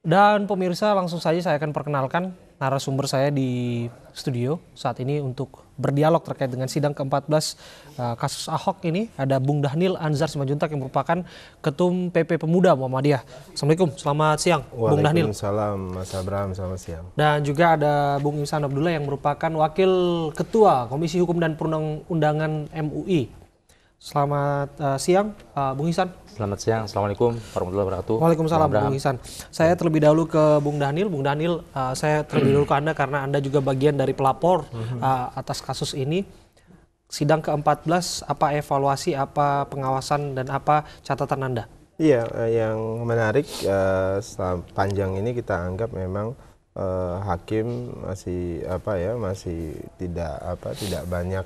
Dan pemirsa langsung saja saya akan perkenalkan narasumber saya di studio saat ini untuk berdialog terkait dengan sidang ke-14 uh, kasus Ahok ini. Ada Bung Dahnil Anzar Simanjuntak yang merupakan Ketum PP Pemuda Muhammadiyah. Assalamualaikum, selamat siang Bung Dahnil. Waalaikumsalam Mas Abraham, selamat siang. Dan juga ada Bung Ihsan Abdullah yang merupakan Wakil Ketua Komisi Hukum dan Perundang-Undangan MUI. Selamat uh, siang uh, Bung Ihsan. Selamat siang, Assalamualaikum warahmatullahi wabarakatuh. Waalaikumsalam Bung Ihsan. Saya terlebih dahulu ke Bung Daniel. Bung Daniel, uh, saya terlebih dahulu ke Anda karena Anda juga bagian dari pelapor uh, atas kasus ini. Sidang ke-14, apa evaluasi, apa pengawasan, dan apa catatan Anda? Iya, yang menarik uh, panjang ini kita anggap memang uh, hakim masih apa ya, masih tidak apa, tidak banyak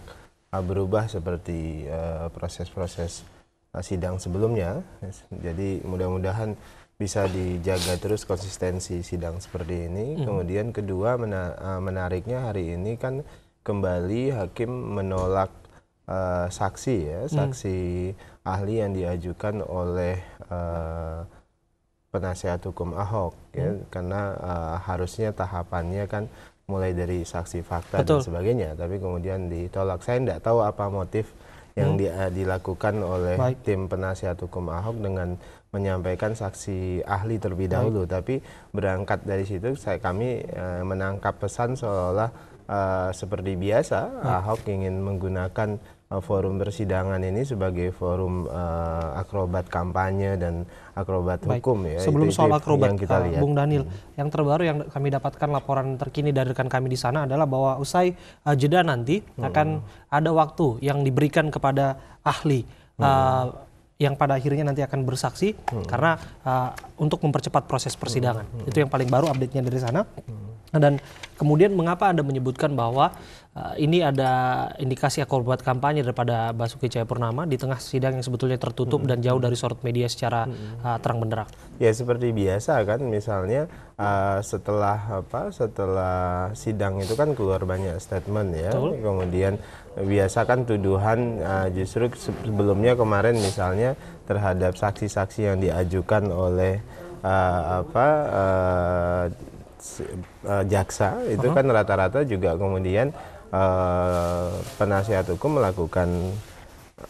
berubah seperti proses-proses uh, sidang sebelumnya. Jadi mudah-mudahan bisa dijaga terus konsistensi sidang seperti ini. Mm. Kemudian kedua mena menariknya hari ini kan kembali hakim menolak uh, saksi ya, saksi mm. ahli yang diajukan oleh uh, penasihat hukum Ahok ya, karena uh, harusnya tahapannya kan mulai dari saksi fakta Betul. dan sebagainya, tapi kemudian ditolak. Saya tidak tahu apa motif yang hmm. di, uh, dilakukan oleh Baik. tim penasihat hukum Ahok dengan menyampaikan saksi ahli terlebih dahulu, Baik. tapi berangkat dari situ saya kami uh, menangkap pesan seolah uh, seperti biasa Baik. Ahok ingin menggunakan uh, forum persidangan ini sebagai forum uh, akrobat kampanye dan akrobat Baik. hukum ya. Sebelum itu, soal itu akrobat yang kita lihat. Bung Daniel, hmm. yang terbaru yang kami dapatkan laporan terkini dari rekan kami di sana adalah bahwa usai uh, jeda nanti hmm. akan ada waktu yang diberikan kepada ahli hmm. uh, yang pada akhirnya nanti akan bersaksi hmm. karena uh, untuk mempercepat proses persidangan. Hmm. Itu yang paling baru update-nya dari sana. Hmm. Dan kemudian mengapa Anda menyebutkan bahwa uh, ini ada indikasi akrobat kampanye daripada Basuki Cahayapurnama di tengah sidang yang sebetulnya tertutup hmm. dan jauh dari sorot media secara hmm. uh, terang benderang? Ya seperti biasa kan misalnya uh, setelah apa setelah sidang itu kan keluar banyak statement ya. Betul. Kemudian biasa kan tuduhan uh, justru sebelumnya kemarin misalnya terhadap saksi-saksi yang diajukan oleh uh, apa uh, uh, jaksa itu uh -huh. kan rata-rata juga kemudian uh, penasihat hukum melakukan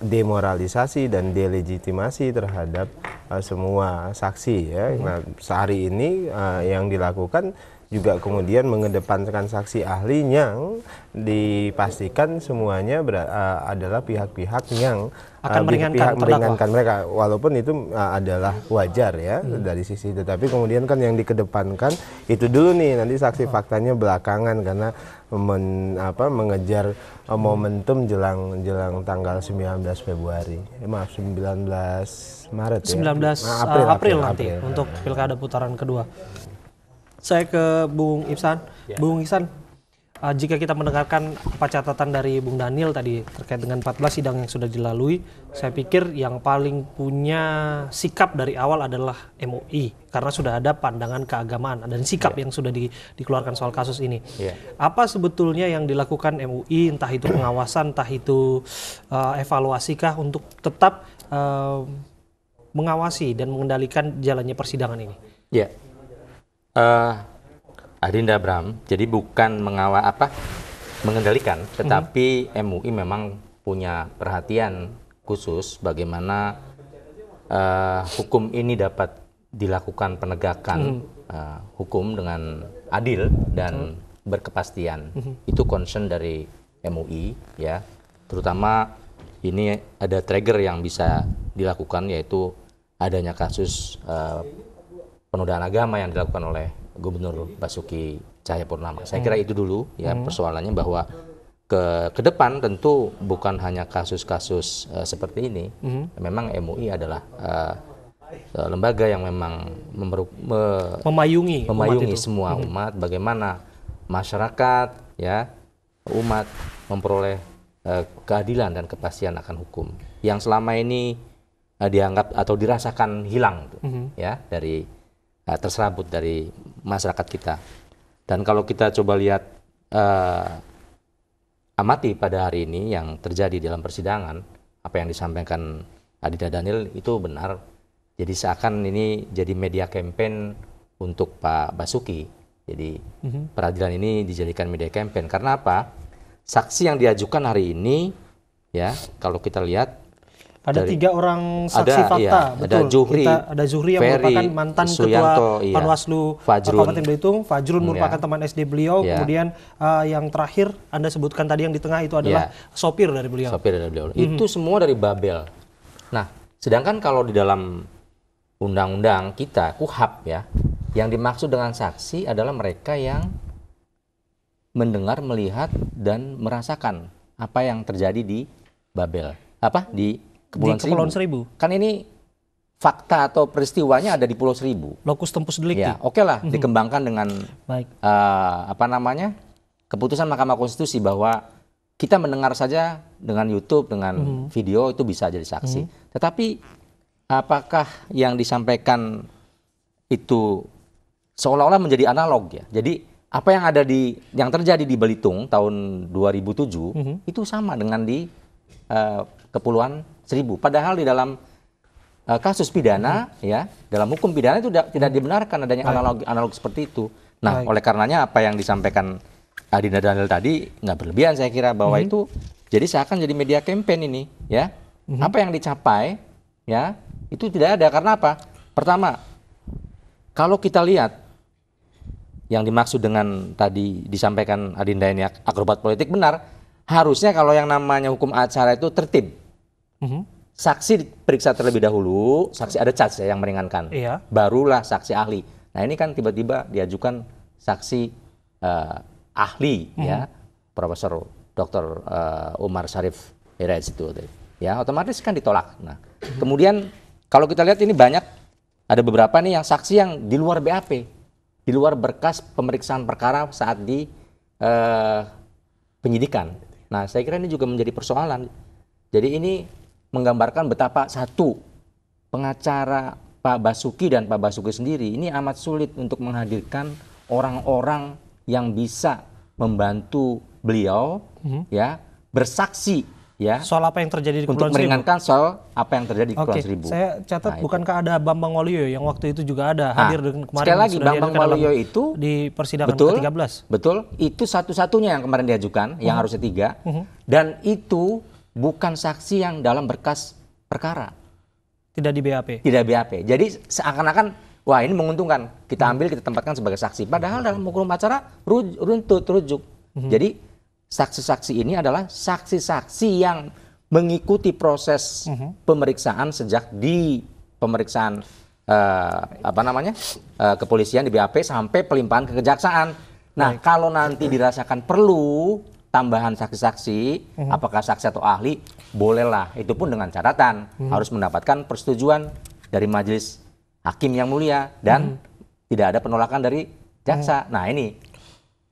demoralisasi dan delegitimasi terhadap uh, semua saksi ya. Uh -huh. Nah, sehari ini uh, yang dilakukan juga kemudian mengedepankan saksi ahli yang dipastikan semuanya ber, uh, adalah pihak-pihak yang akan uh, meringankan, pihak meringankan mereka walaupun itu uh, adalah wajar ya hmm. dari sisi itu tapi kemudian kan yang dikedepankan itu dulu nih nanti saksi faktanya belakangan karena men, apa mengejar uh, momentum jelang jelang tanggal 19 Februari eh, maaf 19 Maret 19 ya. April, April, April nanti April. untuk pilkada putaran kedua saya ke Bung Ibsan. Ya. Bung Ihsan, uh, jika kita mendengarkan apa catatan dari Bung Daniel tadi terkait dengan 14 sidang yang sudah dilalui, saya pikir yang paling punya sikap dari awal adalah MUI karena sudah ada pandangan keagamaan dan sikap ya. yang sudah di, dikeluarkan soal kasus ini. Ya. Apa sebetulnya yang dilakukan MUI, entah itu pengawasan, entah itu uh, evaluasikah untuk tetap uh, mengawasi dan mengendalikan jalannya persidangan ini? Ya, Uh, Adinda Bram, jadi bukan mengawal apa mengendalikan, tetapi hmm. MUI memang punya perhatian khusus bagaimana uh, hukum ini dapat dilakukan penegakan hmm. uh, hukum dengan adil dan hmm. berkepastian. Hmm. Itu concern dari MUI ya, terutama ini ada trigger yang bisa dilakukan yaitu adanya kasus uh, penodaan agama yang dilakukan oleh Gubernur Basuki Cahayapurnama. Saya kira itu dulu ya hmm. persoalannya bahwa ke ke depan tentu bukan hanya kasus-kasus uh, seperti ini. Hmm. Memang MUI adalah uh, lembaga yang memang me, memayungi memayungi umat semua hmm. umat bagaimana masyarakat ya umat memperoleh uh, keadilan dan kepastian akan hukum yang selama ini uh, dianggap atau dirasakan hilang hmm. ya dari uh, terserabut dari masyarakat kita. Dan kalau kita coba lihat uh, amati pada hari ini yang terjadi dalam persidangan, apa yang disampaikan Adida Daniel itu benar. Jadi seakan ini jadi media campaign untuk Pak Basuki. Jadi peradilan ini dijadikan media campaign karena apa? Saksi yang diajukan hari ini ya kalau kita lihat Ada Dari- tiga orang saksi ada, fakta, iya, betul. ada Zuhri, Kita, ada Zuhri yang Ferry, merupakan mantan Suyanto, ketua iya. Panwaslu Fajrun. Kabupaten Belitung, Fajrun Hmm, merupakan ya. teman SD beliau, Ya. kemudian uh, yang terakhir Anda sebutkan tadi yang di tengah itu adalah sopir dari beliau. sopir dari beliau. Itu semua dari Babel. Nah, sedangkan kalau di dalam undang-undang kita KUHAP ya, yang dimaksud dengan saksi adalah mereka yang mendengar, melihat dan merasakan apa yang terjadi di Babel. Apa? Di Kepulauan, Di Kepulauan Seribu. Seribu. Kan ini fakta atau peristiwanya ada di Pulau Seribu. Lokus tempus delicti. Ya, oke lah dikembangkan dengan Baik. eh, apa namanya keputusan Mahkamah Konstitusi bahwa kita mendengar saja dengan YouTube dengan video itu bisa jadi saksi. Tetapi apakah yang disampaikan itu seolah-olah menjadi analog ya? Jadi apa yang ada di yang terjadi di Belitung tahun 2007 itu sama dengan di eh, Kepulauan Seribu. Padahal di dalam eh, kasus pidana ya dalam hukum pidana itu tidak, tidak dibenarkan adanya analog analog seperti itu. Nah, Baik. oleh karenanya apa yang disampaikan Adinda Daniel tadi nggak berlebihan saya kira bahwa itu jadi seakan jadi media campaign ini ya. Apa yang dicapai ya itu tidak ada karena apa? Pertama, kalau kita lihat yang dimaksud dengan tadi disampaikan Adinda ini ak- akrobat politik benar, harusnya kalau yang namanya hukum acara itu tertib. Mhm. Saksi diperiksa terlebih dahulu, saksi ada charge ya yang meringankan. Iya. Barulah saksi ahli. Nah ini kan tiba-tiba diajukan saksi eh, ahli ya, Profesor Dr. eh, Umar Syarif Hiraez itu, ya otomatis kan ditolak. Nah kemudian kalau kita lihat ini banyak ada beberapa nih yang saksi yang di luar BAP, di luar berkas pemeriksaan perkara saat di eh, penyidikan. Nah, saya kira ini juga menjadi persoalan. Jadi ini menggambarkan betapa satu pengacara Pak Basuki dan Pak Basuki sendiri ini amat sulit untuk menghadirkan orang-orang yang bisa membantu beliau ya bersaksi ya Soal apa yang terjadi di untuk Kepulauan Seribu? meringankan soal apa yang terjadi di Kepulauan Seribu. saya catat Nah, itu. bukankah ada Bambang Waluyo yang waktu itu juga ada Ah, hadir dengan kemarin sekali lagi Bambang Waluyo itu di persidangan betul, ke-13. Betul, itu satu-satunya yang kemarin diajukan, yang harusnya tiga, dan itu bukan saksi yang dalam berkas perkara, Tidak di BAP. tidak BAP. Jadi seakan-akan wah ini menguntungkan, kita ambil kita tempatkan sebagai saksi. Padahal dalam hukum acara ru- runtut rujuk. Jadi saksi-saksi ini adalah saksi-saksi yang mengikuti proses pemeriksaan sejak di pemeriksaan eh, apa namanya eh, kepolisian di BAP sampai pelimpahan ke kejaksaan. Nah kalau nanti dirasakan perlu tambahan saksi-saksi, apakah saksi atau ahli, bolehlah. Itu pun dengan catatan harus mendapatkan persetujuan dari majelis hakim yang mulia dan tidak ada penolakan dari jaksa. Nah ini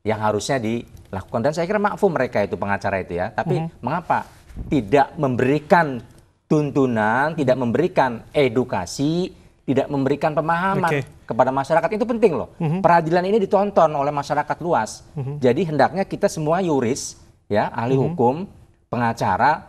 yang harusnya dilakukan dan saya kira makfum mereka itu pengacara itu ya. Tapi mengapa tidak memberikan tuntunan, tidak memberikan edukasi, tidak memberikan pemahaman Oke. kepada masyarakat itu penting loh. Peradilan ini ditonton oleh masyarakat luas. Jadi hendaknya kita semua yuris ya, ahli hukum, pengacara,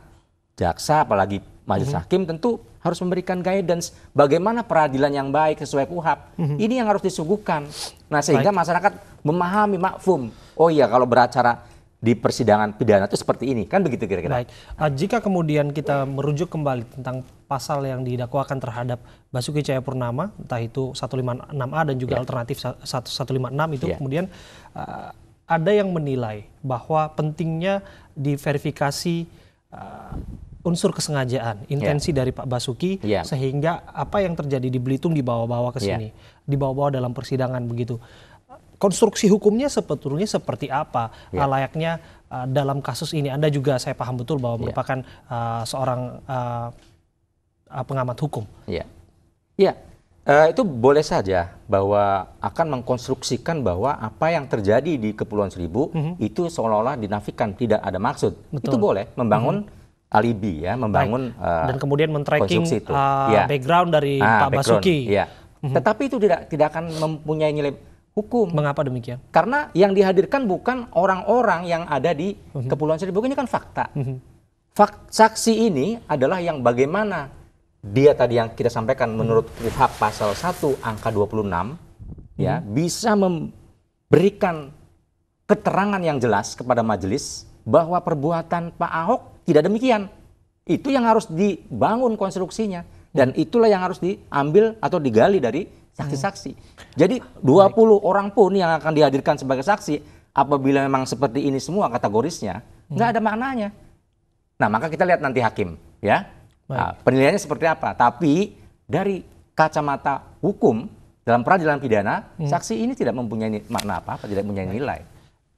jaksa apalagi majelis hakim tentu harus memberikan guidance bagaimana peradilan yang baik sesuai KUHAP. Ini yang harus disuguhkan. Nah, sehingga masyarakat memahami makfum. Oh iya kalau beracara di persidangan pidana itu seperti ini. Kan begitu kira-kira. Baik, Uh, jika kemudian kita merujuk kembali tentang pasal yang didakwakan terhadap Basuki Cahayapurnama, entah itu 156A dan juga alternatif sa- 156 itu Ya. kemudian uh, ada yang menilai bahwa pentingnya diverifikasi uh, unsur kesengajaan, intensi dari Pak Basuki Ya. sehingga apa yang terjadi di Belitung dibawa-bawa ke Ya. sini, dibawa-bawa dalam persidangan begitu. Konstruksi hukumnya sebetulnya seperti apa Ya. uh, layaknya uh, dalam kasus ini? Anda juga saya paham betul bahwa Ya. merupakan uh, seorang uh, uh, pengamat hukum. Iya. Iya. Eh, itu boleh saja bahwa akan mengkonstruksikan bahwa apa yang terjadi di Kepulauan Seribu itu seolah-olah dinafikan tidak ada maksud. Betul. Itu boleh membangun alibi ya, membangun eh, Dan kemudian men-tracking uh, Iya. background dari Ah, Pak background, Basuki. Iya. Tetapi itu tidak tidak akan mempunyai nilai hukum. Mengapa demikian? Karena yang dihadirkan bukan orang-orang yang ada di Mhm. Kepulauan Seribu ini kan fakta. Fak- saksi ini adalah yang bagaimana dia tadi yang kita sampaikan menurut KUHAP pasal 1 angka 26 ya bisa memberikan keterangan yang jelas kepada majelis bahwa perbuatan Pak Ahok tidak demikian. Itu yang harus dibangun konstruksinya dan itulah yang harus diambil atau digali dari saksi-saksi. Jadi 20 orang pun yang akan dihadirkan sebagai saksi apabila memang seperti ini semua kategorisnya nggak ada maknanya. Nah, maka kita lihat nanti hakim, ya. Nah, penilaiannya seperti apa? Tapi dari kacamata hukum dalam peradilan pidana, saksi ini tidak mempunyai makna apa-apa, tidak mempunyai nilai.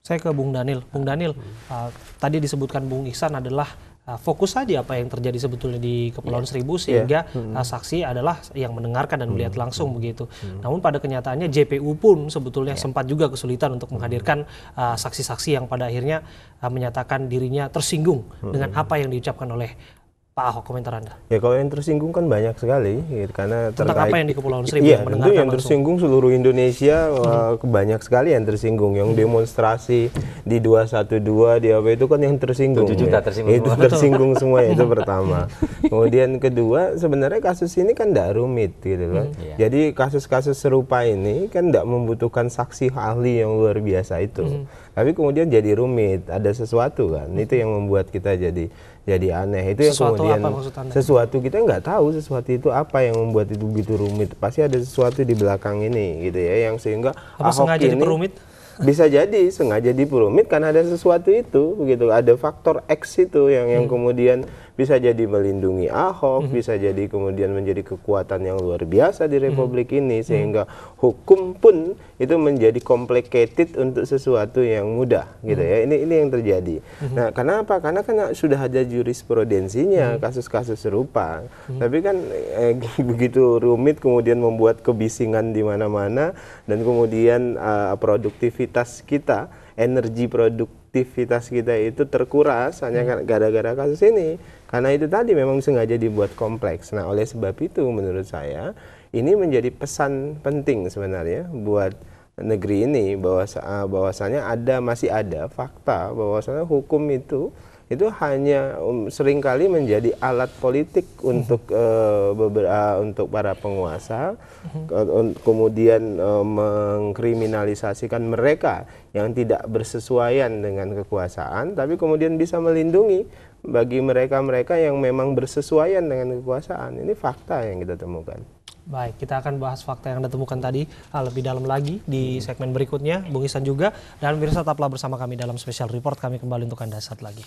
Saya ke Bung Daniel. Bung Daniel, uh, tadi disebutkan Bung Ihsan adalah uh, fokus saja apa yang terjadi sebetulnya di Kepulauan Seribu sehingga uh, saksi adalah yang mendengarkan dan melihat langsung begitu. Namun pada kenyataannya JPU pun sebetulnya sempat juga kesulitan untuk menghadirkan uh, saksi-saksi yang pada akhirnya uh, menyatakan dirinya tersinggung dengan apa yang diucapkan oleh Pak Ahok. Komentar Anda. Ya kalau yang tersinggung kan banyak sekali, gitu, karena Tentang terkait apa yang di Kepulauan Seribu Iya, yang tentu yang langsung? tersinggung seluruh Indonesia eh, banyak sekali yang tersinggung. Yang demonstrasi di 212 di apa itu kan yang tersinggung. 7 juta ya. tersinggung Itu semua. tersinggung semua ya, itu pertama. Kemudian kedua, sebenarnya kasus ini kan tidak rumit gitu loh. Iya. Jadi kasus-kasus serupa ini kan tidak membutuhkan saksi ahli yang luar biasa itu. Tapi kemudian jadi rumit, ada sesuatu kan. Itu yang membuat kita jadi jadi aneh. Itu yang Sesuatu kemudian apa maksud Anda? sesuatu kita nggak tahu sesuatu itu apa yang membuat itu begitu rumit. Pasti ada sesuatu di belakang ini gitu ya yang sehingga Apa Ahok sengaja ini diperumit? Bisa jadi sengaja diperumit karena ada sesuatu itu begitu. Ada faktor X itu yang yang kemudian bisa jadi melindungi Ahok bisa jadi kemudian menjadi kekuatan yang luar biasa di Republik ini sehingga hukum pun itu menjadi complicated untuk sesuatu yang mudah gitu ya. Ini ini yang terjadi. Nah kenapa? Karena kan sudah ada jurisprudensinya kasus-kasus serupa. Tapi kan eh, begitu rumit kemudian membuat kebisingan di mana-mana dan kemudian eh, produktivitas kita energi produktivitas kita itu terkuras hanya kan gara-gara kasus ini. Karena itu tadi memang sengaja dibuat kompleks. Nah oleh sebab itu menurut saya ini menjadi pesan penting sebenarnya buat negeri ini bahwa bahwasanya ada masih ada fakta bahwasanya hukum itu itu hanya um, sering kali menjadi alat politik untuk eh, beber- ah, untuk para penguasa ke- un- kemudian eh, mengkriminalisasikan mereka yang tidak bersesuaian dengan kekuasaan tapi kemudian bisa melindungi bagi mereka-mereka yang memang bersesuaian dengan kekuasaan ini fakta yang kita temukan Baik, kita akan bahas fakta yang Anda temukan tadi ah, lebih dalam lagi di segmen berikutnya. Bung Isan juga. Dan pemirsa tetaplah bersama kami dalam special report. Kami kembali untuk Anda saat lagi.